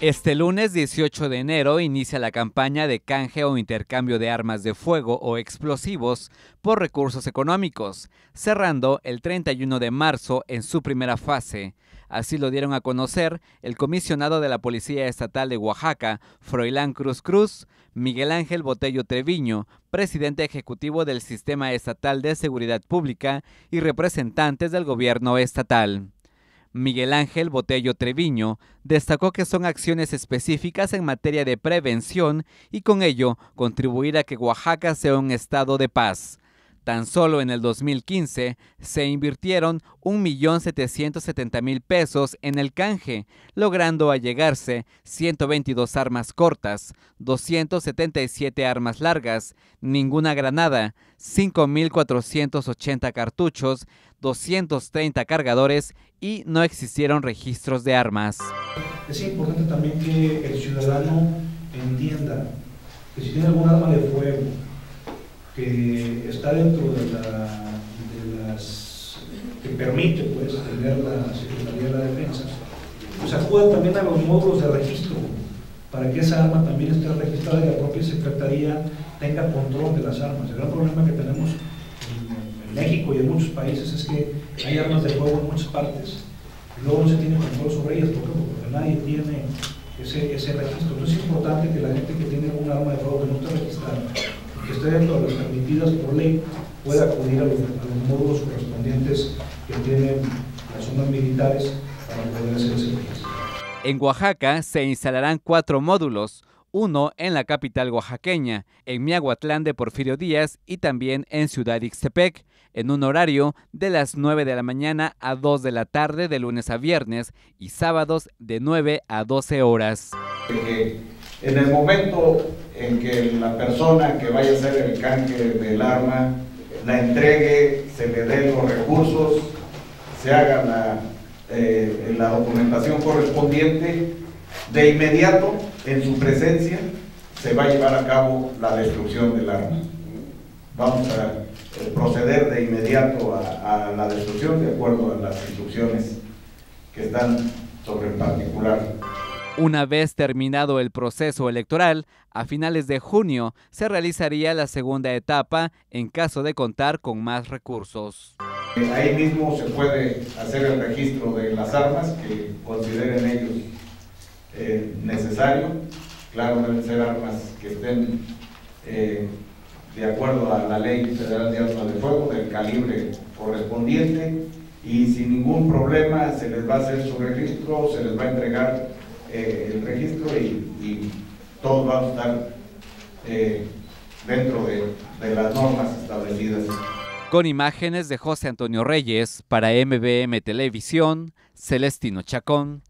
Este lunes 18 de enero inicia la campaña de canje o intercambio de armas de fuego o explosivos por recursos económicos, cerrando el 31 de marzo en su primera fase. Así lo dieron a conocer el comisionado de la Policía Estatal de Oaxaca, Froilán Cruz Cruz, Miguel Ángel Botello Treviño, presidente ejecutivo del Sistema Estatal de Seguridad Pública y representantes del gobierno estatal. Miguel Ángel Botello Treviño destacó que son acciones específicas en materia de prevención y con ello contribuir a que Oaxaca sea un estado de paz. Tan solo en el 2015 se invirtieron 1.770.000 pesos en el canje, logrando allegarse 122 armas cortas, 277 armas largas, ninguna granada, 5.480 cartuchos, 230 cargadores y no existieron registros de armas. Es importante también que el ciudadano entienda que si tiene algún arma de fuego, que está dentro de, las que permite pues tener la Secretaría de la Defensa, pues acuda también a los módulos de registro para que esa arma también esté registrada y la propia Secretaría tenga control de las armas. El gran problema que tenemos en, México y en muchos países es que hay armas de fuego en muchas partes luego no se tiene control sobre ellas. ¿Por Porque nadie tiene ese, ese registro. Entonces es importante que la gente que tiene un arma de fuego que no esté registrada que esté dentro de las permitidas por ley pueda acudir a los, módulos correspondientes que tienen las zonas militares para poder hacer ese registro. En Oaxaca se instalarán cuatro módulos, uno en la capital oaxaqueña, en Miahuatlán de Porfirio Díaz y también en Ciudad Ixtepec, en un horario de las 9 de la mañana a 2 de la tarde de lunes a viernes y sábados de 9 a 12 horas. En el momento en que la persona que vaya a hacer el canje del arma la entregue, se le den los recursos, se haga la, eh, la documentación correspondiente, de inmediato, en su presencia, se va a llevar a cabo la destrucción del arma. Vamos a eh, proceder de inmediato a, a la destrucción de acuerdo a las instrucciones que están sobre el particular. Una vez terminado el proceso electoral, a finales de junio se realizaría la segunda etapa en caso de contar con más recursos. Ahí mismo se puede hacer el registro de las armas que consideren ellos eh, necesario. Claro, deben ser armas que estén eh, de acuerdo a la ley federal de armas de fuego, del calibre correspondiente, y sin ningún problema se les va a hacer su registro, se les va a entregar eh, el registro y, todos vamos a estar eh, dentro de, de las normas establecidas. Con imágenes de José Antonio Reyes para MBM Televisión, Celestino Chacón,